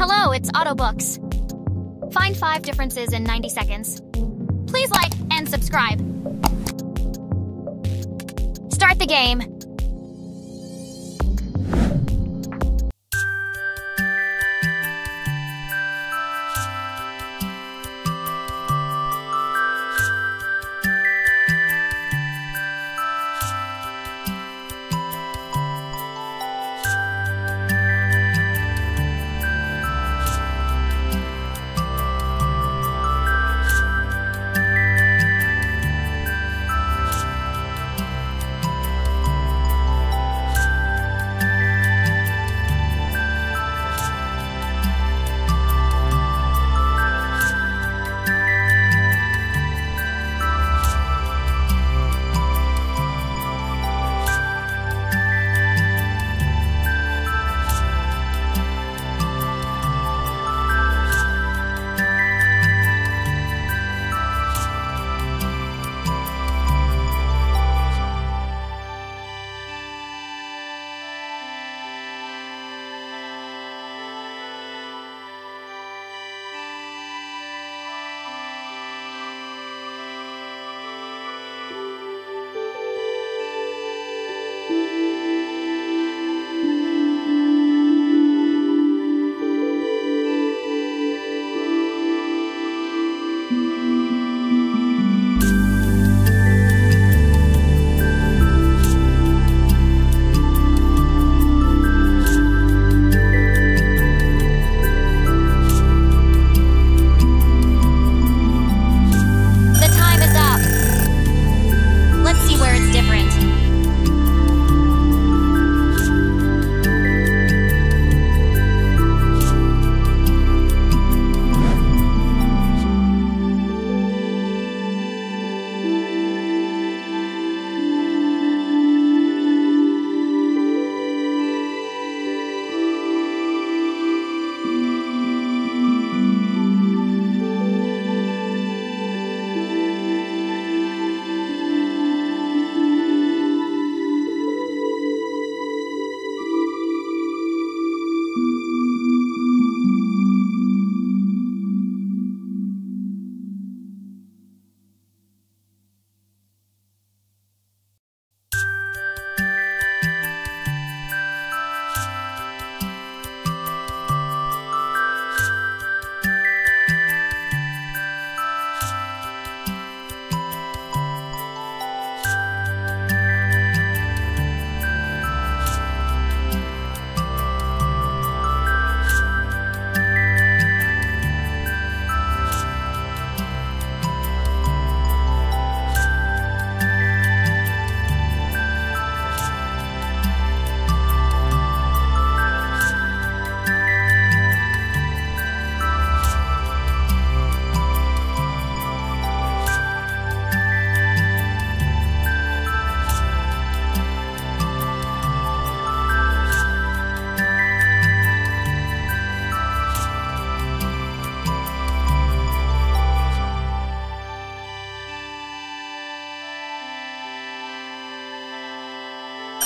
Hello, it's Otto Books. Find five differences in 90 seconds. Please like and subscribe. Start the game.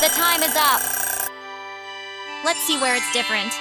The time is up. Let's see where it's different.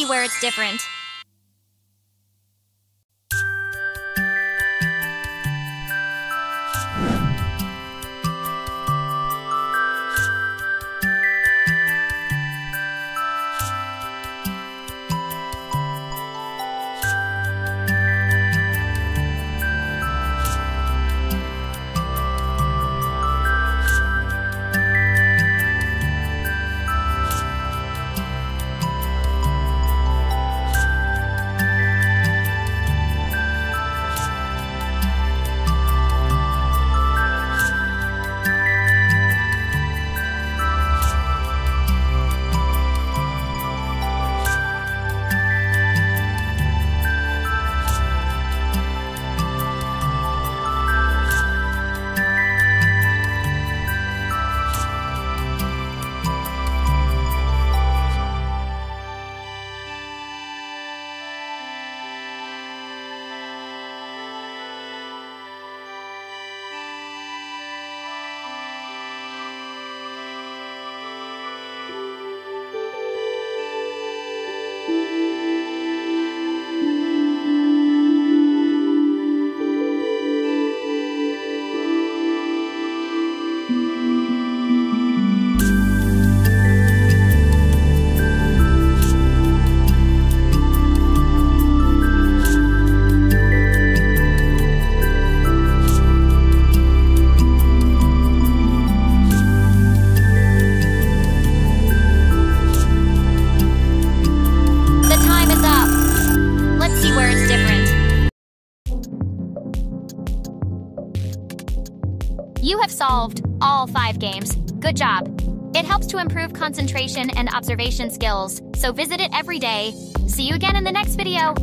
see where it's different. Solved all five games. Good job. It helps to improve concentration and observation skills, so visit it every day. See you again in the next video.